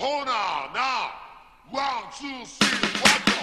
Hold on now. One, two, three, one,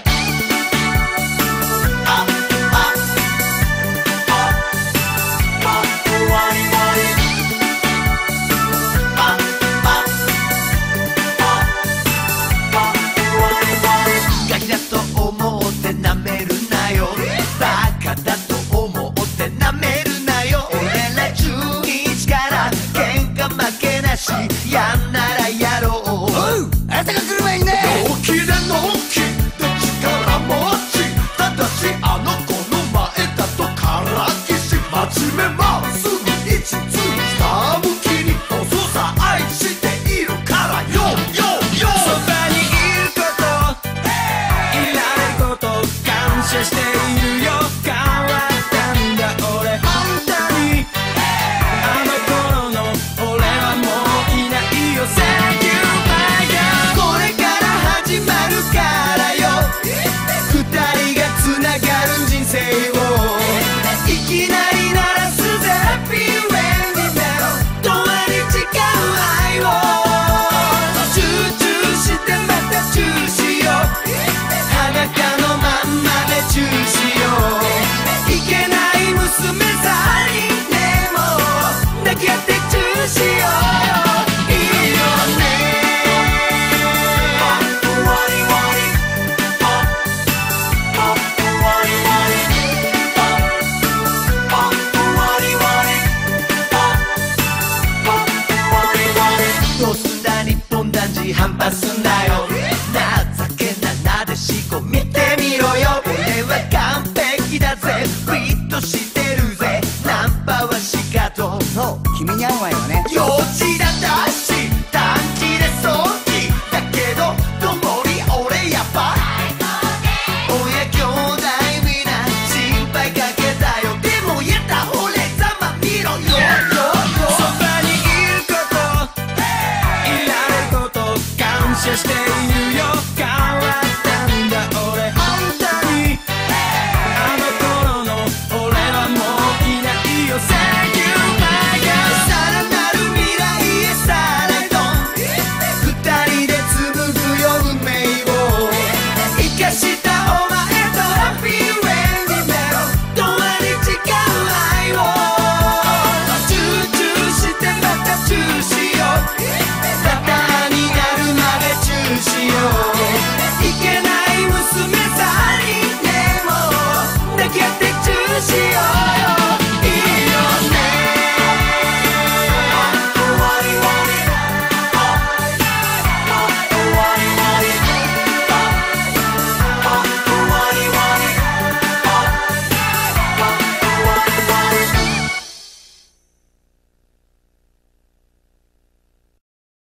な反発すんだよ。情けななでしこ見てみろよ。俺は完璧だぜ。フィットしてるぜ。ナンパはしかと君に合うわよ。